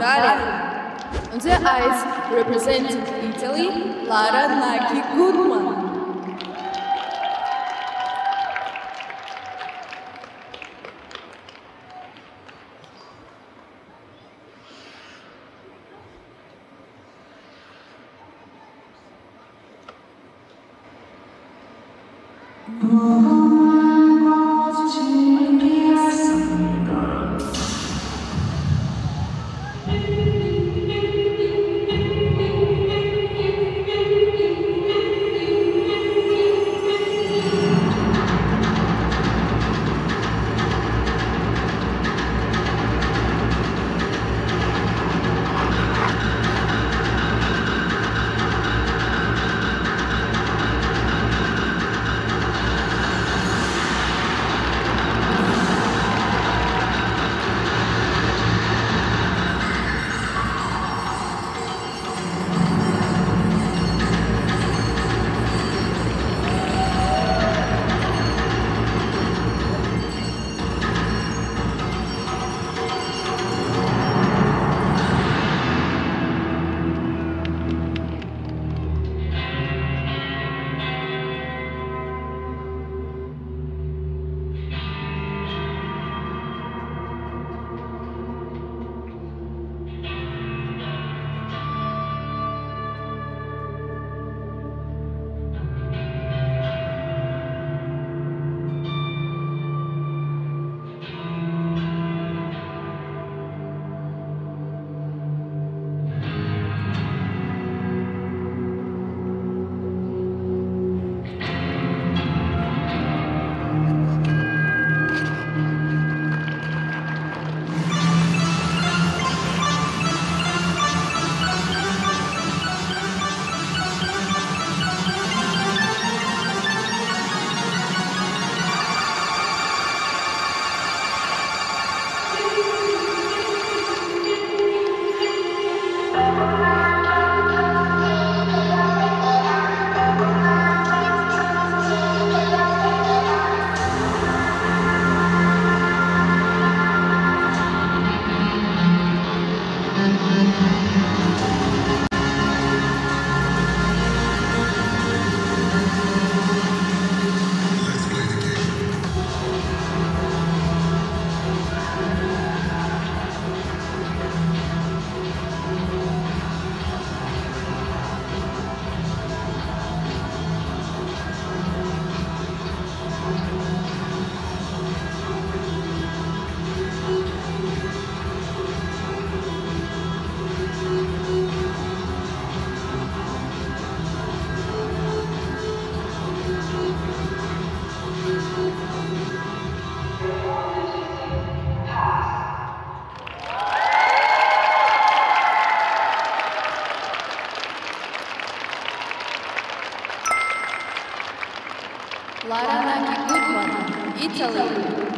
Italia. On the ice, representing Italy, Lara Naki Goodman. Oh. Lara Naki Italy.